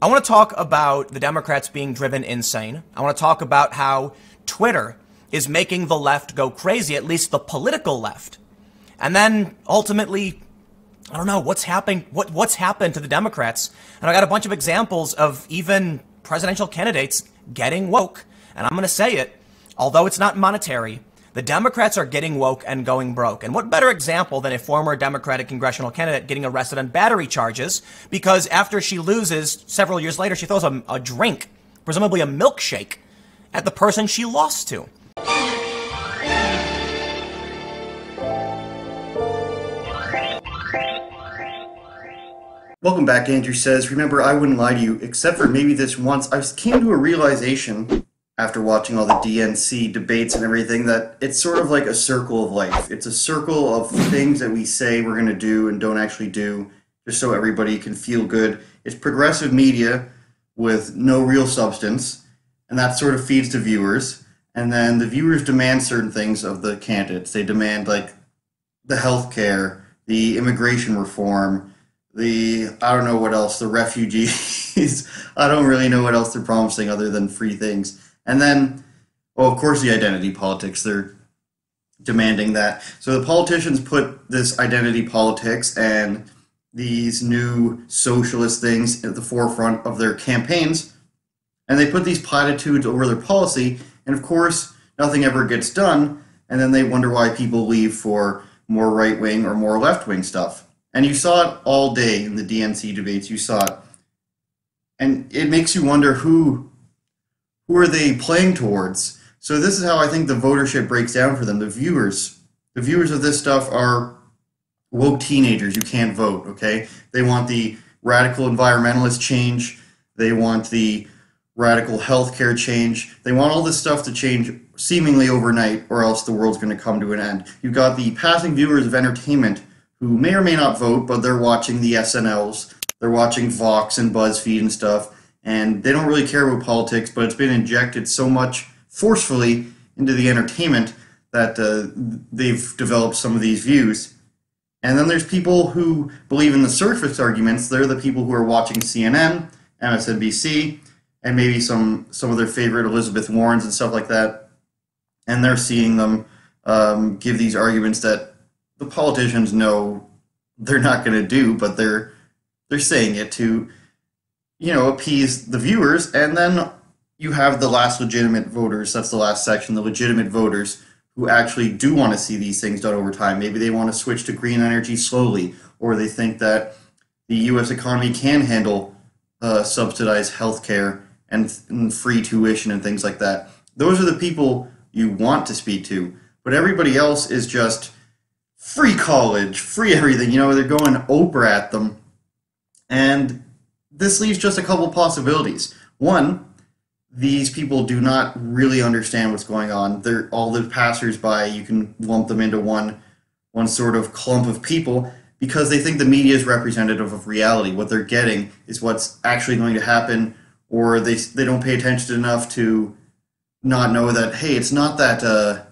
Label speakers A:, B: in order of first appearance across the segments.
A: I want to talk about the Democrats being driven insane. I want to talk about how Twitter is making the left go crazy, at least the political left. And then ultimately, I don't know what's happening. What what's happened to the Democrats? And I got a bunch of examples of even presidential candidates getting woke. And I'm going to say it, although it's not monetary. The Democrats are getting woke and going broke. And what better example than a former Democratic congressional candidate getting arrested on battery charges because after she loses several years later, she throws a, a drink, presumably a milkshake, at the person she lost to.
B: Welcome back, Andrew says. Remember, I wouldn't lie to you, except for maybe this once. I came to a realization after watching all the DNC debates and everything that it's sort of like a circle of life. It's a circle of things that we say we're going to do and don't actually do just so everybody can feel good. It's progressive media with no real substance, and that sort of feeds the viewers. And then the viewers demand certain things of the candidates. They demand, like, the health care, the immigration reform, the I don't know what else, the refugees. I don't really know what else they're promising other than free things. And then, well, of course, the identity politics. They're demanding that. So the politicians put this identity politics and these new socialist things at the forefront of their campaigns, and they put these platitudes over their policy. And of course, nothing ever gets done. And then they wonder why people leave for more right wing or more left wing stuff. And you saw it all day in the DNC debates. You saw it. And it makes you wonder who who are they playing towards? So this is how I think the votership breaks down for them. The viewers, the viewers of this stuff are woke teenagers You can't vote, okay? They want the radical environmentalist change. They want the radical healthcare change. They want all this stuff to change seemingly overnight or else the world's going to come to an end. You've got the passing viewers of entertainment who may or may not vote, but they're watching the SNLs, they're watching Vox and BuzzFeed and stuff, and they don't really care about politics, but it's been injected so much forcefully into the entertainment that uh, they've developed some of these views. And then there's people who believe in the surface arguments. They're the people who are watching CNN, MSNBC, and maybe some some of their favorite Elizabeth Warrens and stuff like that. And they're seeing them um, give these arguments that the politicians know they're not going to do, but they're they're saying it to, you know, appease the viewers, and then you have the last legitimate voters. That's the last section. The legitimate voters who actually do want to see these things done over time. Maybe they want to switch to green energy slowly, or they think that the U.S. economy can handle uh, subsidized healthcare and, and free tuition and things like that. Those are the people you want to speak to, but everybody else is just free college, free everything. You know, they're going Oprah at them. And this leaves just a couple possibilities. One, these people do not really understand what's going on. They're all the passersby, you can lump them into one one sort of clump of people because they think the media is representative of reality. What they're getting is what's actually going to happen, or they they don't pay attention enough to not know that hey, it's not that uh,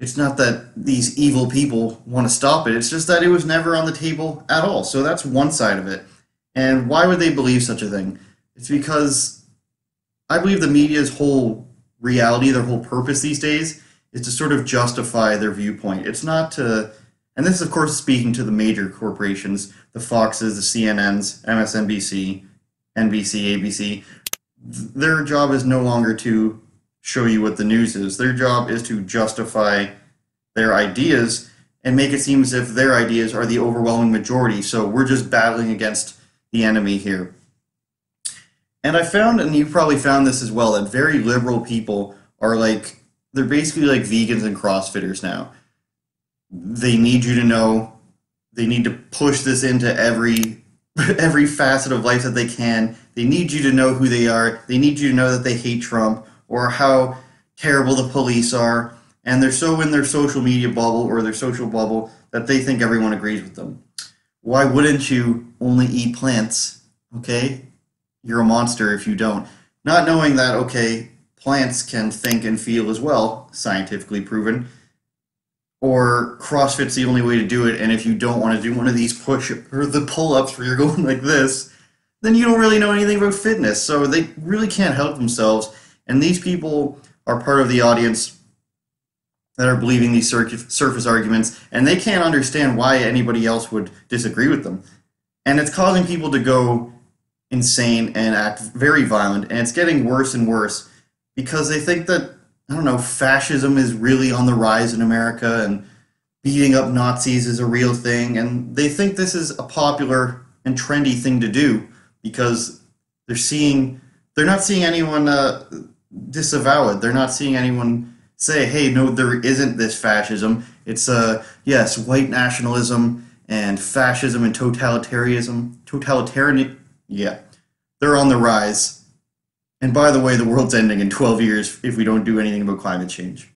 B: it's not that these evil people want to stop it. It's just that it was never on the table at all. So that's one side of it. And why would they believe such a thing? It's because I believe the media's whole reality, their whole purpose these days, is to sort of justify their viewpoint. It's not to, and this is, of course, speaking to the major corporations, the Foxes, the CNNs, MSNBC, NBC, ABC. Their job is no longer to show you what the news is. Their job is to justify their ideas and make it seem as if their ideas are the overwhelming majority. So we're just battling against the enemy here. And I found, and you probably found this as well, that very liberal people are like, they're basically like vegans and CrossFitters now. They need you to know, they need to push this into every every facet of life that they can. They need you to know who they are. They need you to know that they hate Trump or how terrible the police are, and they're so in their social media bubble or their social bubble that they think everyone agrees with them. Why wouldn't you only eat plants? Okay? You're a monster if you don't. Not knowing that, okay, plants can think and feel as well, scientifically proven. Or CrossFit's the only way to do it, and if you don't want to do one of these push or the pull ups where you're going like this, then you don't really know anything about fitness. So they really can't help themselves. And these people are part of the audience that are believing these surface arguments, and they can't understand why anybody else would disagree with them. And it's causing people to go insane and act very violent, and it's getting worse and worse because they think that, I don't know, fascism is really on the rise in America and beating up Nazis is a real thing, and they think this is a popular and trendy thing to do because they're seeing, they're not seeing anyone uh, disavow it. They're not seeing anyone say, hey, no, there isn't this fascism. It's, uh, yes, white nationalism and fascism and totalitarianism. Totalitarian, yeah, they're on the rise. And by the way, the world's ending in 12 years if we don't do anything about climate change.